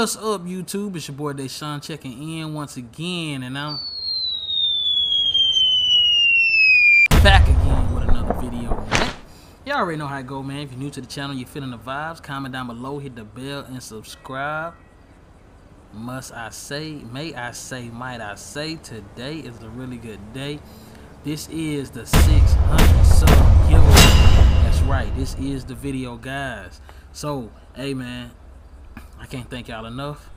What's up, YouTube? It's your boy Deshon checking in once again, and I'm back again with another video. Y'all already know how it go, man. If you're new to the channel, you're feeling the vibes, comment down below, hit the bell, and subscribe. Must I say, may I say, might I say, today is a really good day. This is the 600 sub giveaway. That's right, this is the video, guys. So, hey, man, I can't thank y'all enough.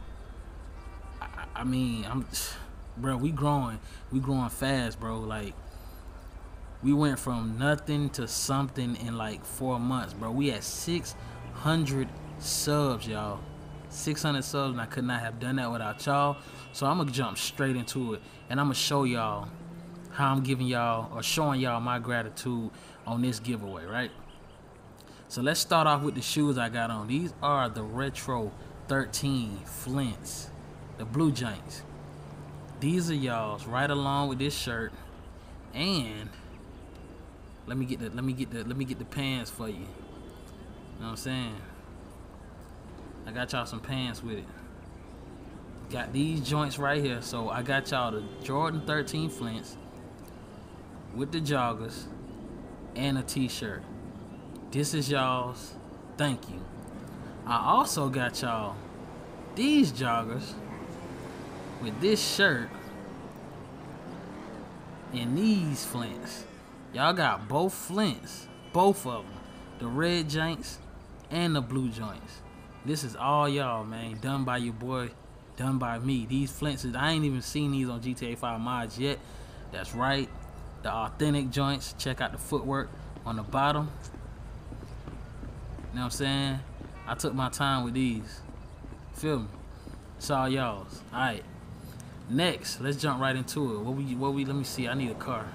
I, I mean, I'm, bro, we growing, we growing fast, bro. Like, we went from nothing to something in like four months, bro. We had 600 subs, y'all. 600 subs, and I could not have done that without y'all. So I'm gonna jump straight into it, and I'm gonna show y'all how I'm giving y'all or showing y'all my gratitude on this giveaway, right? So let's start off with the shoes I got on. These are the Retro 13 Flints, the blue Janks. These are y'all's right along with this shirt. And let me get the let me get the let me get the pants for you. You know what I'm saying? I got y'all some pants with it. Got these joints right here. So I got y'all the Jordan 13 Flints with the joggers and a t-shirt. This is y'all's thank you. I also got y'all these joggers with this shirt and these flints. Y'all got both flints, both of them, the red joints and the blue joints. This is all y'all, man, done by your boy, done by me. These flints, I ain't even seen these on GTA 5 mods yet. That's right, the authentic joints. Check out the footwork on the bottom. You know what I'm saying? I took my time with these. Feel me? It's all y'all's. Alright. Next, let's jump right into it. What we what we let me see. I need a car.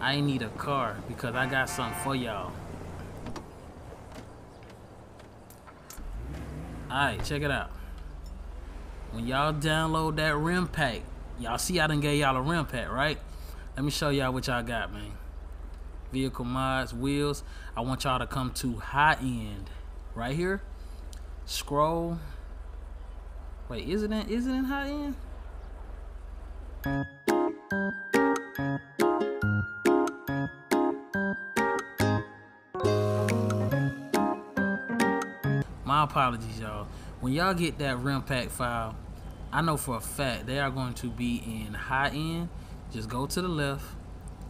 I need a car because I got something for y'all. Alright, check it out. When y'all download that RIM pack, y'all see I done gave y'all a RIM pack, right? Let me show y'all what y'all got, man. Vehicle mods, wheels. I want y'all to come to high end. Right here. Scroll. Wait, is it in is it in high end? My apologies, y'all. When y'all get that RIM pack file, I know for a fact they are going to be in high end. Just go to the left,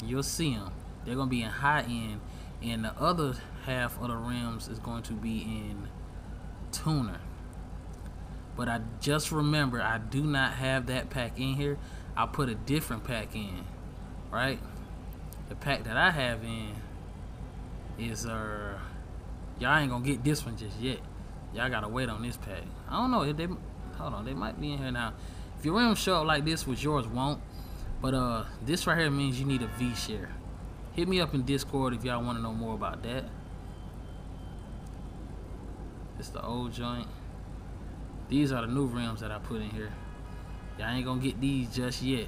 you'll see them. They're going to be in high end, and the other half of the rims is going to be in tuner. But I just remember I do not have that pack in here. I put a different pack in, right? The pack that I have in is uh y'all ain't gonna get this one just yet. Y'all gotta wait on this pack. I don't know if they hold on, they might be in here now. If your rims show up like this, which yours won't, but uh this right here means you need a V share. Hit me up in Discord if y'all want to know more about that. It's the old joint. These are the new rims that I put in here. Y'all ain't gonna get these just yet.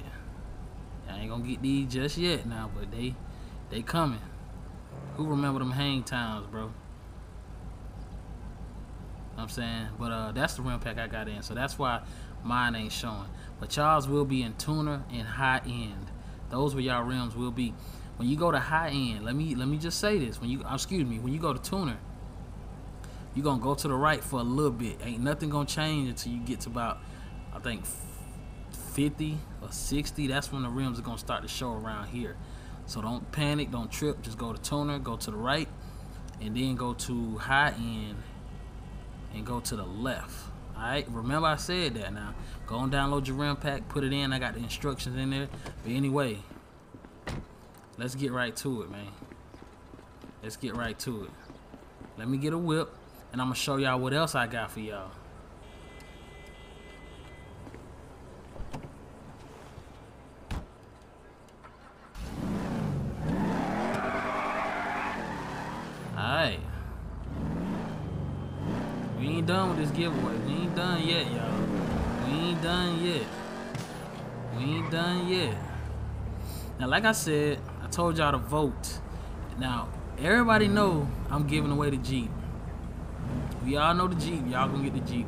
Y'all ain't gonna get these just yet now, but they they coming. Who remember them hang times, bro? I'm saying, but uh, that's the rim pack I got in, so that's why mine ain't showing. But y'all's will be in tuner and high end. Those where y'all rims will be. When you go to high end, let me let me just say this. When you excuse me, when you go to tuner, you're gonna go to the right for a little bit. Ain't nothing gonna change until you get to about I think 50 or 60. That's when the rims are gonna start to show around here. So don't panic, don't trip. Just go to tuner, go to the right, and then go to high end and go to the left. Alright, remember I said that now. Go and download your RIM pack, put it in. I got the instructions in there. But anyway, let's get right to it, man. Let's get right to it. Let me get a whip, and I'm to show y'all what else I got for y'all. We ain't done with this giveaway. We ain't done yet, y'all. We ain't done yet. We ain't done yet. Now, like I said, I told y'all to vote. Now, everybody know I'm giving away the Jeep. We all know the Jeep. Y'all gonna get the Jeep.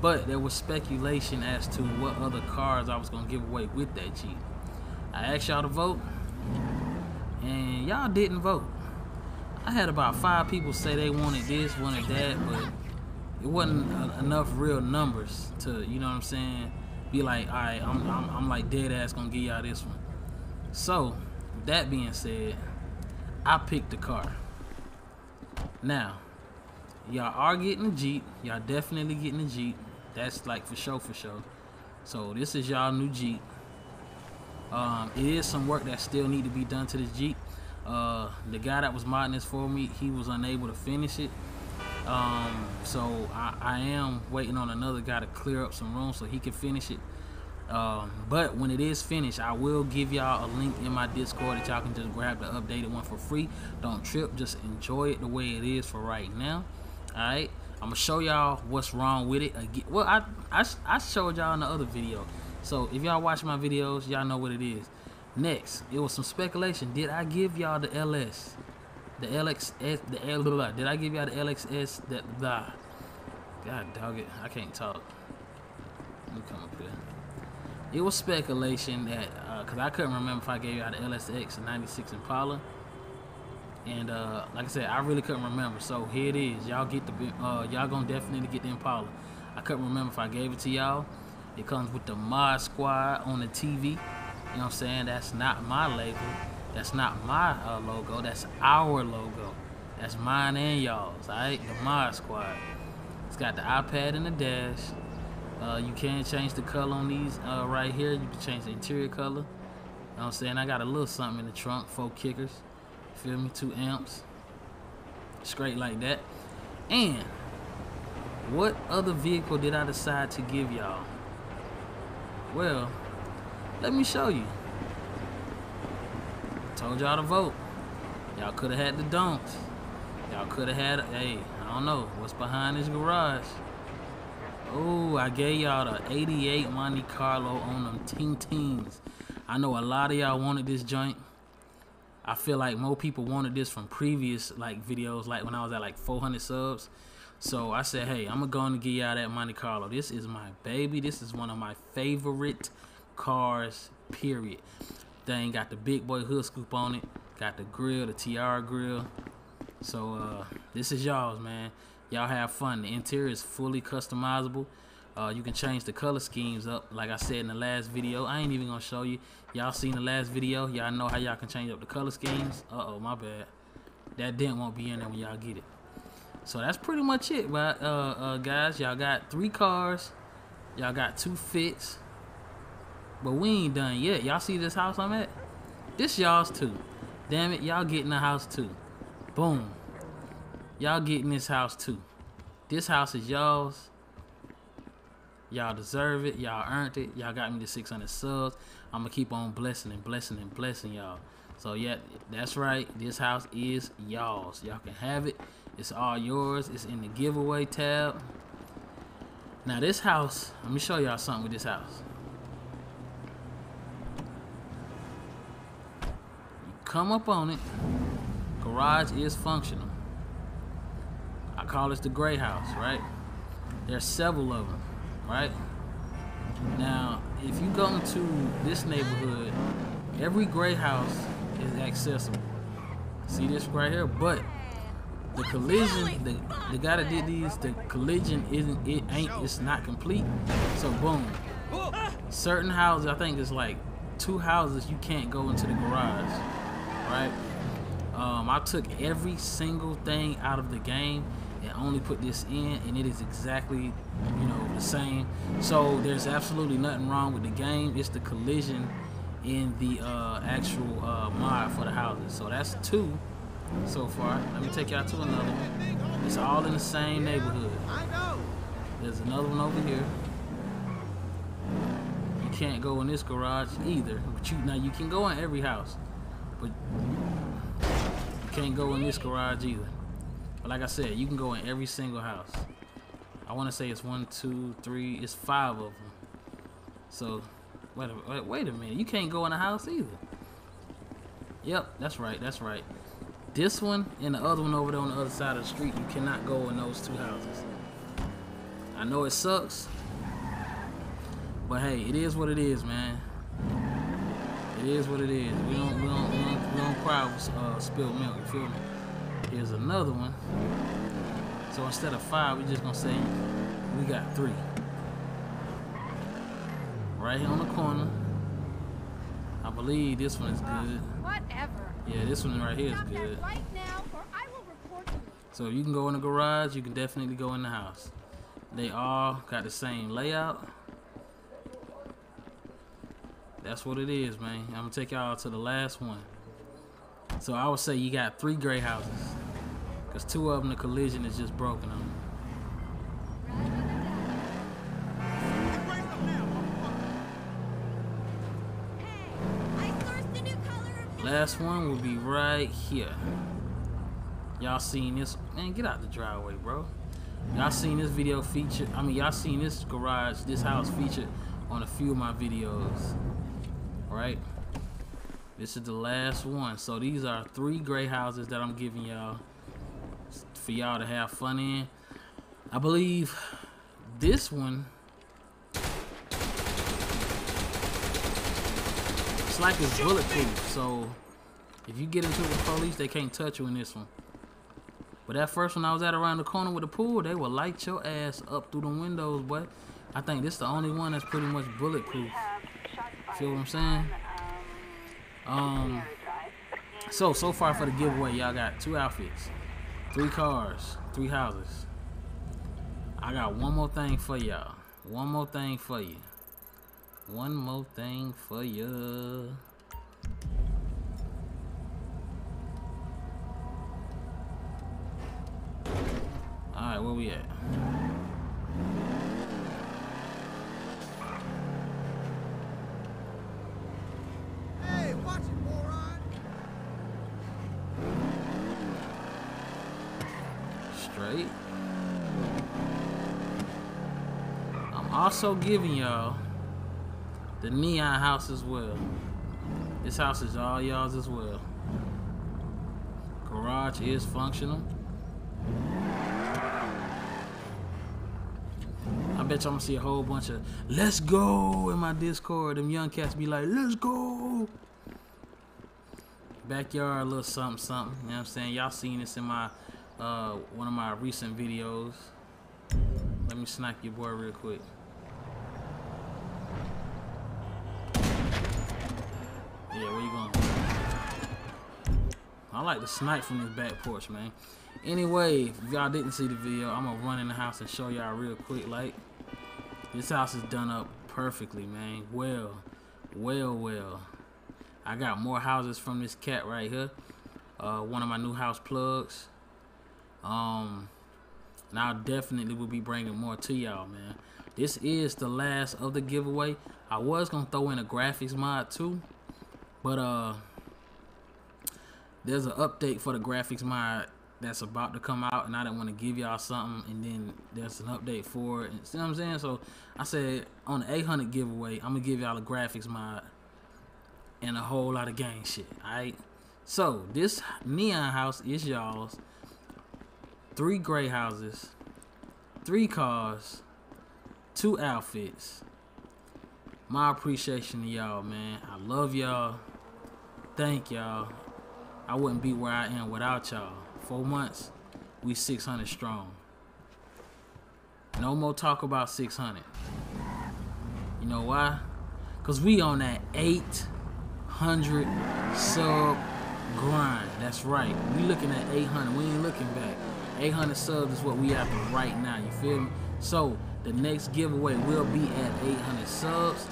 But there was speculation as to what other cars I was gonna give away with that Jeep. I asked y'all to vote, and y'all didn't vote. I had about five people say they wanted this, wanted that, but it wasn't enough real numbers to, you know what I'm saying, be like, all right, I'm, I'm, I'm like dead ass gonna give y'all this one. So, that being said, I picked the car. Now, y'all are getting a Jeep. Y'all definitely getting a Jeep. That's like for sure, for sure. So this is y'all new Jeep. Um, it is some work that still need to be done to this Jeep. Uh, the guy that was modding this for me, he was unable to finish it. Um, so I, I, am waiting on another guy to clear up some room so he can finish it. Um, but when it is finished, I will give y'all a link in my Discord that y'all can just grab the updated one for free. Don't trip, just enjoy it the way it is for right now. Alright, I'm gonna show y'all what's wrong with it. Again, well, I, I, I showed y'all in the other video. So if y'all watch my videos, y'all know what it is. Next, it was some speculation. Did I give y'all the LS? The LXS, the L, blah, did I give y'all the LXS? That, blah. God dog it, I can't talk. Let me come up here. It was speculation that, because uh, I couldn't remember if I gave y'all the LSX 96 Impala. And uh, like I said, I really couldn't remember. So here it is. Y'all get the, uh, y'all gonna definitely get the Impala. I couldn't remember if I gave it to y'all. It comes with the Mod Squad on the TV. You know what I'm saying? That's not my label. That's not my uh, logo. That's our logo. That's mine and y'all's. Alright, the Mod Squad. It's got the iPad in the dash. Uh, you can change the color on these uh, right here. You can change the interior color. You know what I'm saying? I got a little something in the trunk, four kickers. Feel me? Two amps. Straight like that. And what other vehicle did I decide to give y'all? Well, let me show you. Told y'all to vote. Y'all could have had the don'ts. Y'all could have had, hey, I don't know, what's behind this garage? Oh, I gave y'all the 88 Monte Carlo on them Ting Tings. I know a lot of y'all wanted this joint. I feel like more people wanted this from previous like videos, like when I was at like 400 subs. So I said, hey, I'm gonna go and give y'all that Monte Carlo. This is my baby. This is one of my favorite cars, period. Thing got the big boy hood scoop on it. Got the grill, the TR grill. So uh, this is y'all's, man. Y'all have fun. The interior is fully customizable. Uh, you can change the color schemes up. Like I said in the last video, I ain't even gonna show you. Y'all seen the last video. Y'all know how y'all can change up the color schemes. Uh-oh, my bad. That dent won't be in there when y'all get it. So that's pretty much it, but uh, uh, guys. Y'all got three cars. Y'all got two fits. But we ain't done yet. Y'all see this house I'm at? This y'all's too. Damn it, y'all getting the house too. Boom. Y'all getting this house too. This house is y'all's. Y'all deserve it. Y'all earned it. Y'all got me to 600 subs. I'm going to keep on blessing and blessing and blessing y'all. So, yeah, that's right. This house is y'all's. Y'all can have it. It's all yours. It's in the giveaway tab. Now, this house, let me show y'all something with this house. You come up on it. Garage is functional. I call this the gray house, right? There's several of them right? Now, if you go into this neighborhood, every gray house is accessible. See this right here? But the collision, the, the guy that did these, the collision isn't, it ain't, it's not complete. So boom. Certain houses, I think it's like two houses you can't go into the garage, right? Um, I took every single thing out of the game and only put this in and it is exactly you know the same. So there's absolutely nothing wrong with the game. It's the collision in the uh, actual uh, mod for the houses. So that's two so far. Let me take y'all to another one. It's all in the same neighborhood. I know. there's another one over here. You can't go in this garage either but you now you can go in every house but you can't go in this garage either but like I said, you can go in every single house. I want to say it's one, two, three. It's five of them. So, wait a, wait, wait a minute. You can't go in a house either. Yep, that's right. That's right. This one and the other one over there on the other side of the street, you cannot go in those two houses. I know it sucks, But hey, it is what it is, man. It is what it is. We don't we don't we don't, we don't cry with uh, spilled milk. You feel me? Here's another one. So instead of five, we're just gonna say we got three. Right here on the corner. I believe this one is good. Whatever. Yeah, this one right here is good. right now, or I will report you. So you can go in the garage, you can definitely go in the house. They all got the same layout. That's what it is, man. I'm gonna take y'all to the last one. So I would say you got three gray houses. Cause two of them the collision is just broken on. Hey, I sourced the new color of Last one will be right here. Y'all seen this? Man, get out the driveway, bro. Y'all seen this video featured? I mean, y'all seen this garage, this house featured on a few of my videos. Right? This is the last one. So these are three gray houses that I'm giving y'all for y'all to have fun in. I believe this one. It's like it's bulletproof. So if you get into the police, they can't touch you in this one. But that first one I was at around the corner with the pool, they will light your ass up through the windows, but I think this is the only one that's pretty much bulletproof. Feel what I'm saying? Um. So so far for the giveaway, y'all got two outfits, three cars, three houses. I got one more thing for y'all. One more thing for you. One more thing for you. Alright, where we at? Hey, watch it, moron! Straight. I'm also giving y'all the neon house as well. This house is all y'all's as well. Garage is functional. I bet I'm gonna see a whole bunch of let's go in my Discord. Them young cats be like, let's go. Backyard, a little something, something. You know what I'm saying? Y'all seen this in my uh one of my recent videos. Let me snipe your boy real quick. Yeah, where you going? I like to snipe from this back porch, man. Anyway, if y'all didn't see the video, I'm gonna run in the house and show y'all real quick. Like, this house is done up perfectly, man. Well, well, well. I got more houses from this cat right here. Uh, one of my new house plugs. Um, and I definitely will be bringing more to y'all, man. This is the last of the giveaway. I was gonna throw in a graphics mod too, but uh, there's an update for the graphics mod that's about to come out, and I didn't want to give y'all something, and then there's an update for it. You see what I'm saying? So I said on the 800 giveaway, I'm gonna give y'all a graphics mod and a whole lot of gang shit. Alright. So this neon house is y'all's. Three gray houses, three cars, two outfits. My appreciation to y'all, man. I love y'all. Thank y'all. I wouldn't be where I am without y'all. Four months, we 600 strong. No more talk about 600. You know why? Cause we on that 800 sub grind. That's right. We looking at 800. We ain't looking back. 800 subs is what we have right now. You feel me? So the next giveaway will be at 800 subs.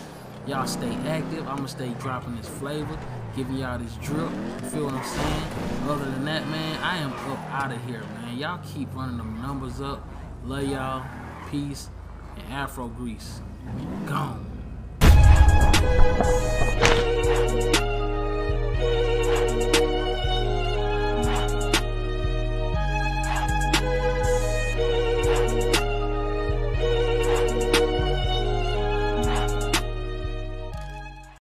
Y'all stay active. I'ma stay dropping this flavor, giving y'all this drip. You feel what I'm saying? Other than that, man, I am up out of here, man. Y'all keep running them numbers up. Love y'all. Peace and Afro Grease. Gone.